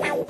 What?